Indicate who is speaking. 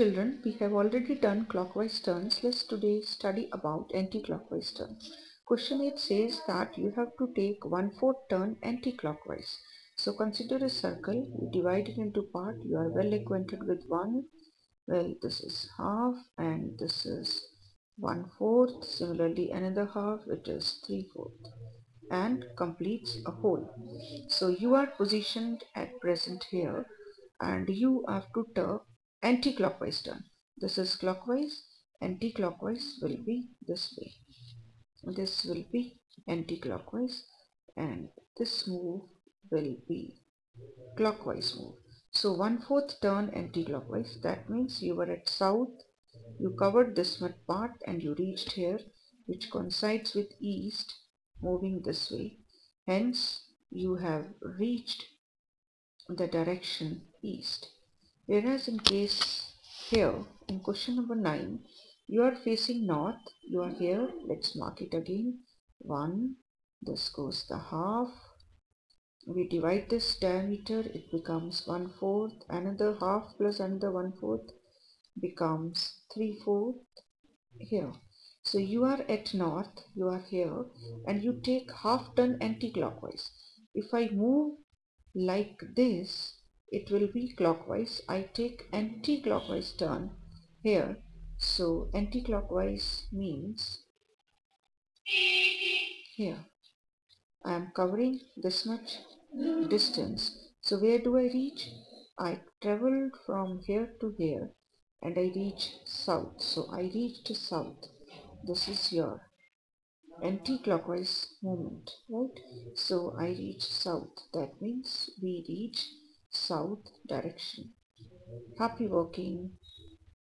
Speaker 1: children, we have already done clockwise turns. Let's today study about anti-clockwise turn. Question 8 says that you have to take one-fourth turn anti-clockwise. So consider a circle, you divide it into part, you are well acquainted with one. Well, this is half and this is one-fourth. Similarly, another half, it is three-fourth and completes a whole. So you are positioned at present here and you have to turn anti-clockwise turn. This is clockwise, anti-clockwise will be this way. This will be anti-clockwise and this move will be clockwise move. So one fourth turn anti-clockwise that means you were at south you covered this much part and you reached here which coincides with east moving this way hence you have reached the direction east Whereas in case here, in question number 9, you are facing north, you are here, let's mark it again, 1, this goes the half, we divide this diameter, it becomes 1 fourth, another half plus another 1 fourth becomes 3 fourth here. So you are at north, you are here, and you take half turn anti-clockwise. If I move like this, it will be clockwise. I take anti-clockwise turn here. So anti-clockwise means here. I am covering this much distance. So where do I reach? I traveled from here to here and I reach south. So I reached south. This is your anti-clockwise movement right? So I reach south. That means we reach south direction. Happy working.